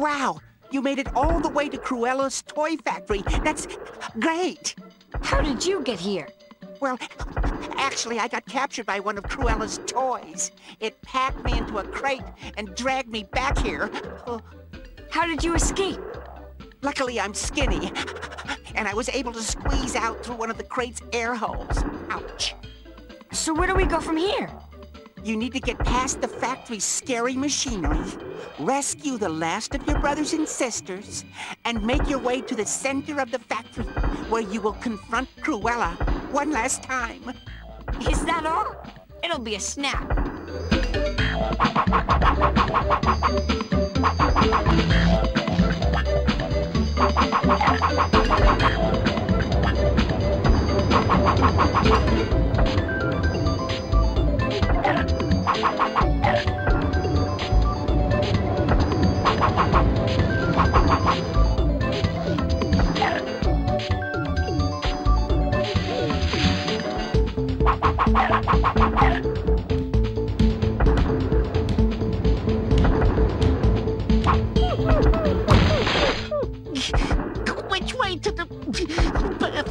Wow, you made it all the way to Cruella's toy factory. That's great. How did you get here? Well, actually, I got captured by one of Cruella's toys. It packed me into a crate and dragged me back here. How did you escape? luckily, I'm skinny, and I was able to squeeze out through one of the crate's air holes. Ouch. So where do we go from here? You need to get past the factory's scary machinery, rescue the last of your brothers and sisters, and make your way to the center of the factory, where you will confront Cruella one last time. Is that all? It'll be a snap.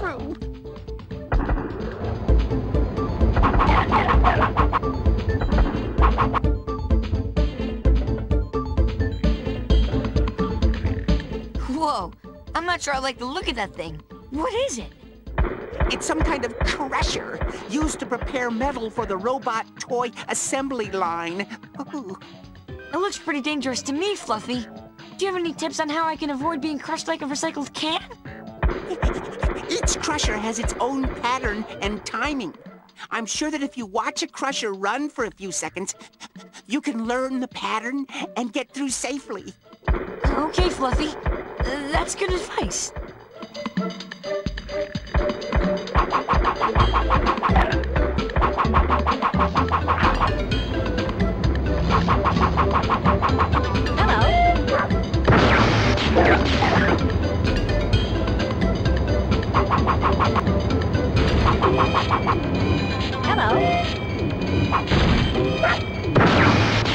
Bathroom? Whoa, I'm not sure I like the look of that thing. What is it? It's some kind of crusher used to prepare metal for the robot toy assembly line. Ooh. It looks pretty dangerous to me, Fluffy. Do you have any tips on how I can avoid being crushed like a recycled can? Each crusher has its own pattern and timing. I'm sure that if you watch a crusher run for a few seconds, you can learn the pattern and get through safely. Okay, Fluffy. Uh, that's good advice.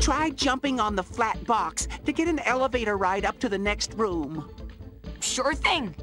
Try jumping on the flat box to get an elevator ride up to the next room. Sure thing.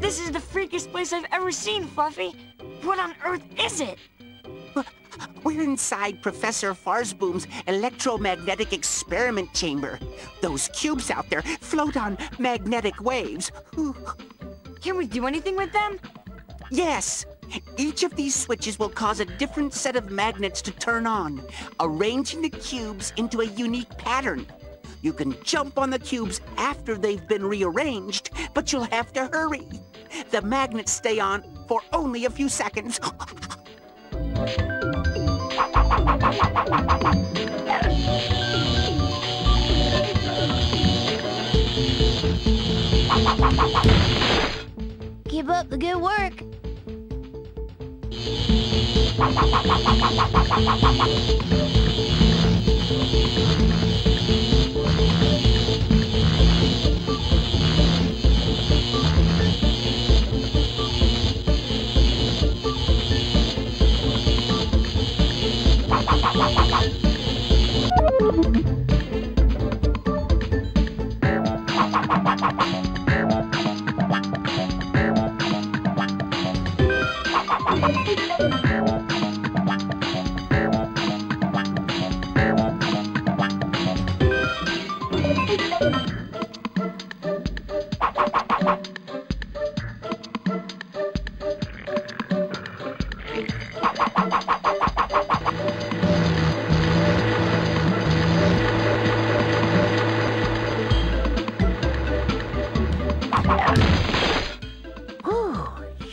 This is the freakiest place I've ever seen, Fluffy. What on earth is it? We're inside Professor Farsboom's electromagnetic experiment chamber. Those cubes out there float on magnetic waves. Can we do anything with them? Yes! Each of these switches will cause a different set of magnets to turn on, arranging the cubes into a unique pattern. You can jump on the cubes after they've been rearranged, but you'll have to hurry. The magnets stay on for only a few seconds. Keep up the good work. Thank you.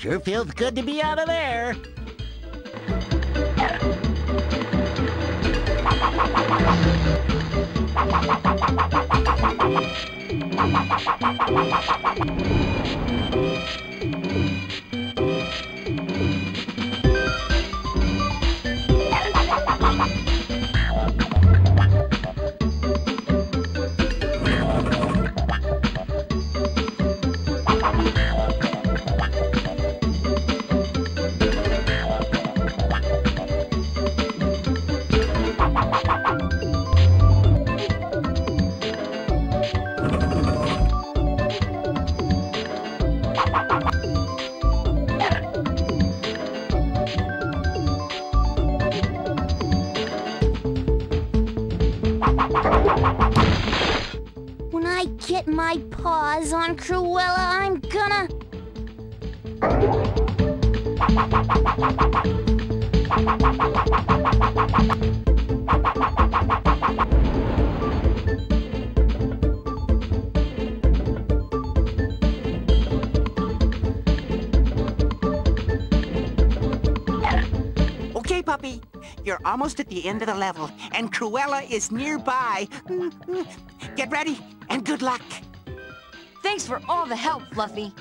Sure feels good to be out of there. My paws on Cruella, I'm gonna... Okay, puppy. You're almost at the end of the level, and Cruella is nearby. Mm, mm. Get ready, and good luck. Thanks for all the help, Fluffy.